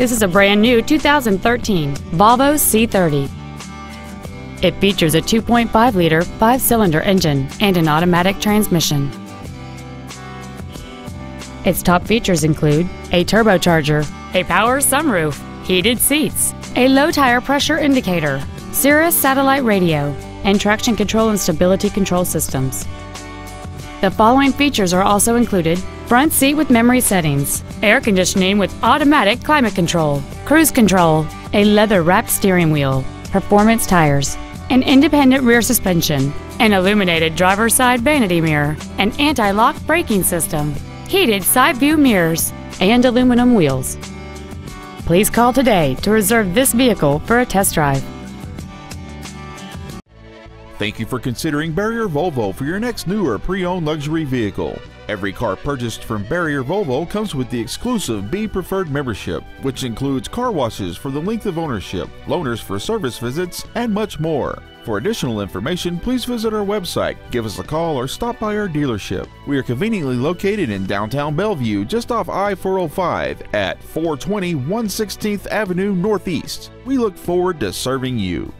This is a brand new 2013 Volvo C30. It features a 2.5-liter five-cylinder engine and an automatic transmission. Its top features include a turbocharger, a power sunroof, heated seats, a low tire pressure indicator, Sirius satellite radio, and traction control and stability control systems. The following features are also included. Front seat with memory settings, air conditioning with automatic climate control, cruise control, a leather wrapped steering wheel, performance tires, an independent rear suspension, an illuminated driver's side vanity mirror, an anti lock braking system, heated side view mirrors, and aluminum wheels. Please call today to reserve this vehicle for a test drive. Thank you for considering Barrier Volvo for your next new or pre-owned luxury vehicle. Every car purchased from Barrier Volvo comes with the exclusive B Preferred membership, which includes car washes for the length of ownership, loaners for service visits, and much more. For additional information, please visit our website, give us a call, or stop by our dealership. We are conveniently located in downtown Bellevue, just off I 405 at 420 116th Avenue Northeast. We look forward to serving you.